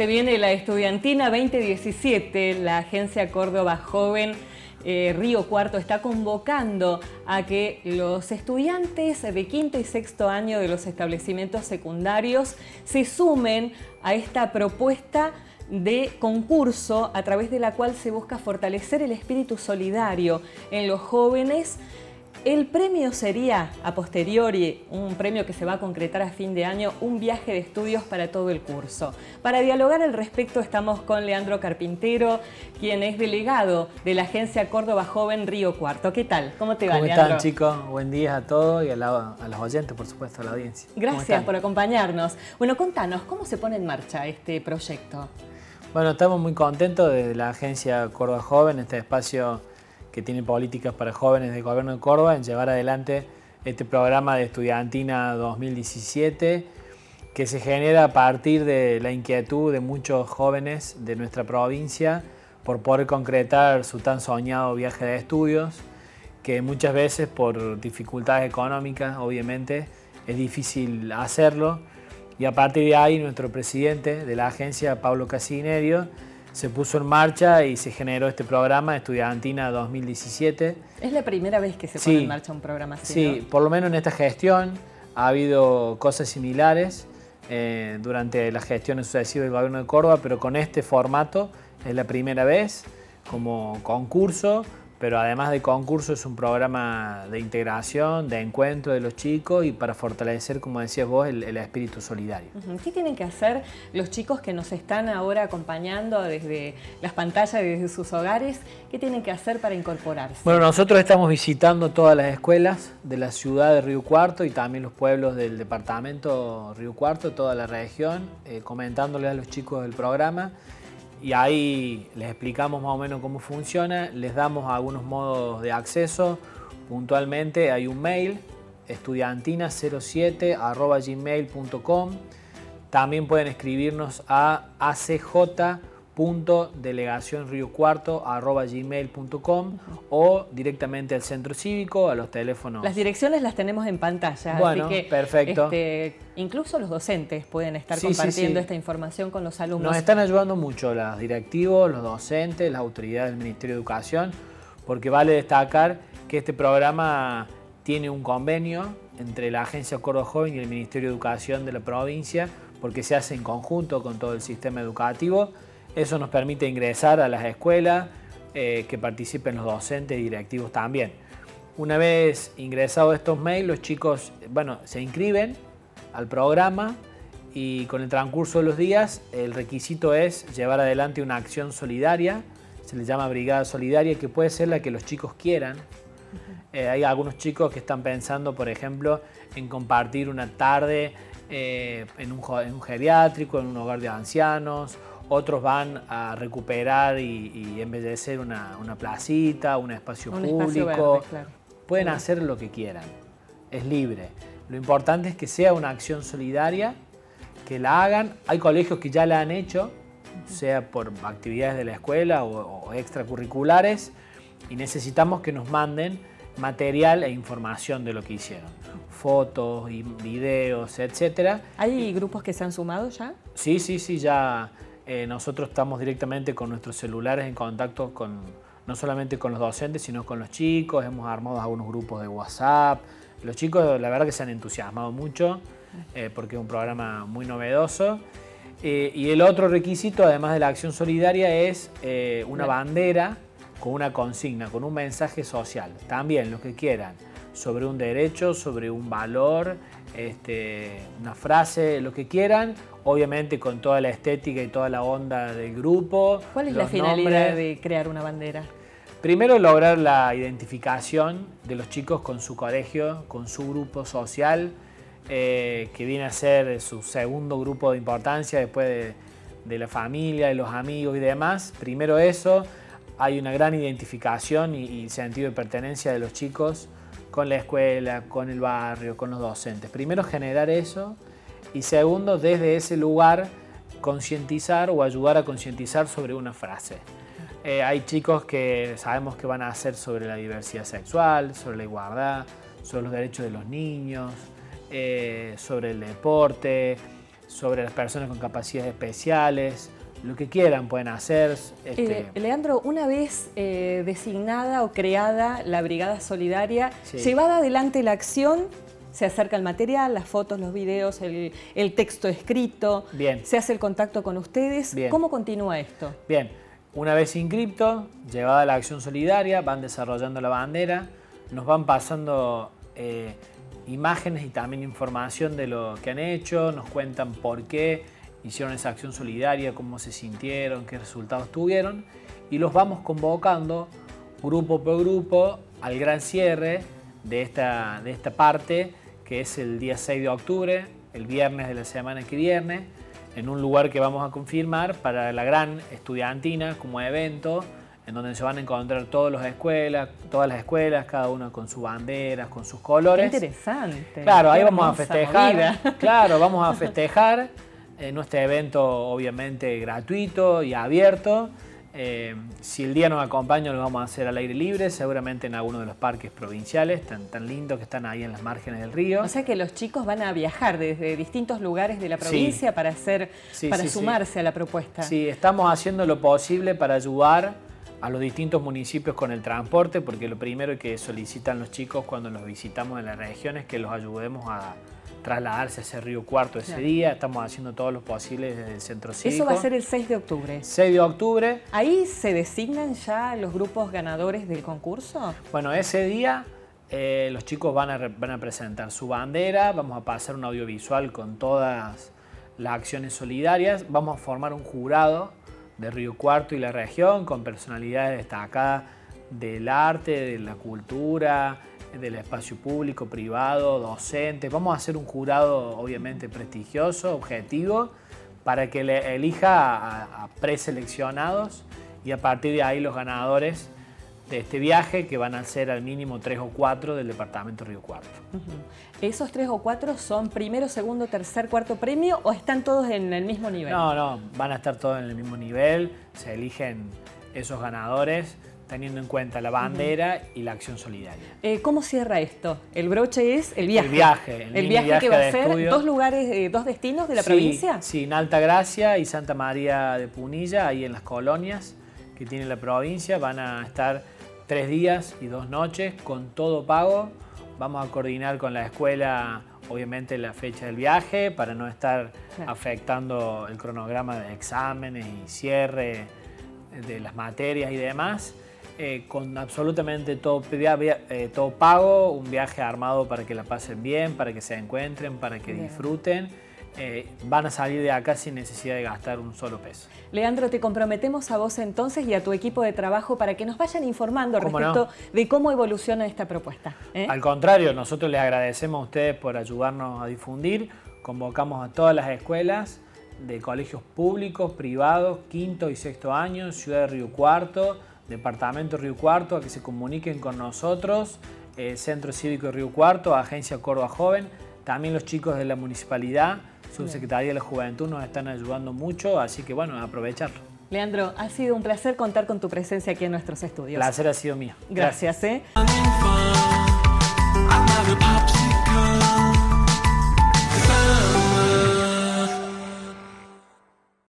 Se viene la estudiantina 2017, la agencia Córdoba Joven eh, Río Cuarto está convocando a que los estudiantes de quinto y sexto año de los establecimientos secundarios se sumen a esta propuesta de concurso a través de la cual se busca fortalecer el espíritu solidario en los jóvenes el premio sería, a posteriori, un premio que se va a concretar a fin de año, un viaje de estudios para todo el curso. Para dialogar al respecto estamos con Leandro Carpintero, quien es delegado de la agencia Córdoba Joven Río Cuarto. ¿Qué tal? ¿Cómo te va, ¿Cómo están, chicos? Buen día a todos y a, los oyentes, por supuesto, a la audiencia. Gracias por acompañarnos. Bueno, contanos, ¿cómo se pone en marcha este proyecto? Bueno, estamos muy contentos de la agencia Córdoba Joven, este espacio que tiene políticas para jóvenes del gobierno de Córdoba en llevar adelante este programa de estudiantina 2017 que se genera a partir de la inquietud de muchos jóvenes de nuestra provincia por poder concretar su tan soñado viaje de estudios, que muchas veces por dificultades económicas, obviamente, es difícil hacerlo. Y a partir de ahí, nuestro presidente de la agencia, Pablo Casinerio, se puso en marcha y se generó este programa Estudiantina 2017. Es la primera vez que se pone en marcha un programa así. Sí, por lo menos en esta gestión ha habido cosas similares eh, durante las gestiones sucesivas del gobierno de Córdoba, pero con este formato es la primera vez como concurso pero además de concurso es un programa de integración, de encuentro de los chicos y para fortalecer, como decías vos, el, espíritu solidario. ¿Qué tienen que hacer los chicos que nos están ahora acompañando desde las pantallas, desde sus hogares? ¿Qué tienen que hacer para incorporarse? Bueno, nosotros estamos visitando todas las escuelas de la ciudad de Río Cuarto y también los pueblos del departamento Río Cuarto, toda la región, eh, comentándoles a los chicos del programa y ahí les explicamos más o menos cómo funciona, les damos algunos modos de acceso. Puntualmente hay un mail, estudiantina07.gmail.com. También pueden escribirnos a acj gmail.com o directamente al centro cívico, a los teléfonos. Las direcciones las tenemos en pantalla, bueno, así que perfecto. Este, incluso los docentes pueden estar compartiendo esta información con los alumnos. Nos están ayudando mucho los directivos, los docentes, las autoridades del Ministerio de Educación, porque vale destacar que este programa tiene un convenio entre la Agencia Córdoba Joven y el Ministerio de Educación de la provincia, porque se hace en conjunto con todo el sistema educativo eso nos permite ingresar a las escuelas, eh, que participen los docentes y directivos también. Una vez ingresados estos mails, los chicos bueno, se inscriben al programa y con el transcurso de los días el requisito es llevar adelante una acción solidaria, se le llama brigada solidaria, que puede ser la que los chicos quieran. Eh, hay algunos chicos que están pensando, por ejemplo, en compartir una tarde eh, en, un, en, un, geriátrico, en un hogar de ancianos otros van a recuperar y, embellecer una, placita, un espacio público. Pueden hacer lo que quieran, es libre. Lo importante es que sea una acción solidaria, que la hagan. Hay colegios que ya la han hecho, sea por actividades de la escuela o, extracurriculares, y necesitamos que nos manden material e información de lo que hicieron. Fotos, y videos, etc. ¿Hay grupos que se han sumado ya? Sí, sí, sí, ya eh, nosotros estamos directamente con nuestros celulares en contacto con no solamente con los docentes, sino con los chicos. Hemos armado algunos grupos de WhatsApp. Los chicos, la verdad, que se han entusiasmado mucho eh, porque es un programa muy novedoso. Eh, y el otro requisito, además de la acción solidaria, es una bandera con una consigna, con un mensaje social. También lo que quieran, sobre un derecho, sobre un valor, este, una frase, lo que quieran, obviamente con toda la estética y toda la onda del grupo. ¿Cuál es la finalidad de crear una bandera? Primero lograr la identificación de los chicos con su colegio, con su grupo social, eh, que viene a ser su segundo grupo de importancia después de, la familia, de los amigos y demás. Primero eso, hay una gran identificación y sentido de pertenencia de los chicos con la escuela, con el barrio, con los docentes. Primero generar eso y segundo desde ese lugar concientizar o ayudar a concientizar sobre una frase. Eh, hay chicos que sabemos que van a hacer sobre la diversidad sexual, sobre la igualdad, sobre los derechos de los niños, eh, sobre el deporte, sobre las personas con capacidades especiales, lo que quieran pueden hacer. Este... Eh, Leandro, una vez eh, designada o creada la Brigada Solidaria, llevada adelante la acción, se acerca el material, las fotos, los videos, el, texto escrito, Bien. se hace el contacto con ustedes. ¿Cómo continúa esto? Bien, una vez inscripto, llevada la acción solidaria, van desarrollando la bandera, nos van pasando eh, imágenes y también información de lo que han hecho, nos cuentan por qué hicieron esa acción solidaria, cómo se sintieron, qué resultados tuvieron y los vamos convocando grupo por grupo al gran cierre de esta, de esta parte que es el día 6 de octubre, el viernes de la semana que viene, en un lugar que vamos a confirmar para la gran estudiantina como evento, en donde se van a encontrar todas las escuelas, todas las escuelas, cada una con sus banderas, con sus colores. Qué interesante. Claro, ahí vamos a festejar. Claro, vamos a festejar en nuestro evento obviamente gratuito y abierto. Eh, si el día nos acompaña lo vamos a hacer al aire libre, seguramente en alguno de los parques provinciales, tan, tan lindos que están ahí en las márgenes del río. O sea que los chicos van a viajar desde distintos lugares de la provincia para, hacer, para sumarse a la propuesta. Sí, estamos haciendo lo posible para ayudar a los distintos municipios con el transporte, porque lo primero que solicitan los chicos cuando los visitamos en la región es que los ayudemos a trasladarse a ese Río Cuarto ese día. Estamos haciendo todo lo posible desde el centro cívico. Eso va a ser el 6 de octubre. 6 de octubre. ¿Ahí se designan ya los grupos ganadores del concurso? Bueno, ese día eh, los chicos van a, van a presentar su bandera, vamos a pasar un audiovisual con todas las acciones solidarias, vamos a formar un jurado de Río Cuarto y la región con personalidades destacadas del arte, de la cultura, del espacio público, privado, docente. Vamos a hacer un jurado obviamente prestigioso, objetivo, para que le elija a, preseleccionados y a partir de ahí los ganadores de este viaje, que van a ser al mínimo tres o cuatro del departamento Río Cuarto. ¿Esos tres o cuatro son primero, segundo, tercer, cuarto premio o están todos en el mismo nivel? No, no, van a estar todos en el mismo nivel, se eligen esos ganadores teniendo en cuenta la bandera y la acción solidaria. Eh, ¿Cómo cierra esto? El broche es el viaje. El viaje. El, viaje, que va a ser dos lugares, eh, dos destinos de la provincia. Sí, en Alta Gracia y Santa María de Punilla, ahí en las colonias que tiene la provincia, van a estar tres días y dos noches con todo pago. Vamos a coordinar con la escuela obviamente la fecha del viaje para no estar afectando el cronograma de exámenes y cierre de las materias y demás. Eh, con absolutamente todo, eh, todo pago, un viaje armado para que la pasen bien, para que se encuentren, para que disfruten. Eh, van a salir de acá sin necesidad de gastar un solo peso. Leandro, te comprometemos a vos entonces y a tu equipo de trabajo para que nos vayan informando respecto de cómo evoluciona esta propuesta. Al contrario, nosotros les agradecemos a ustedes por ayudarnos a difundir. Convocamos a todas las escuelas de colegios públicos, privados, quinto y sexto año, Ciudad de Río Cuarto, Departamento Río Cuarto a que se comuniquen con nosotros, eh, Centro Cívico de Río Cuarto, Agencia Córdoba Joven, también los chicos de la municipalidad, Subsecretaría de la Juventud nos están ayudando mucho, así que bueno, aprovecharlo. Leandro, ha sido un placer contar con tu presencia aquí en nuestros estudios. El placer ha sido mío. Gracias. ¿eh?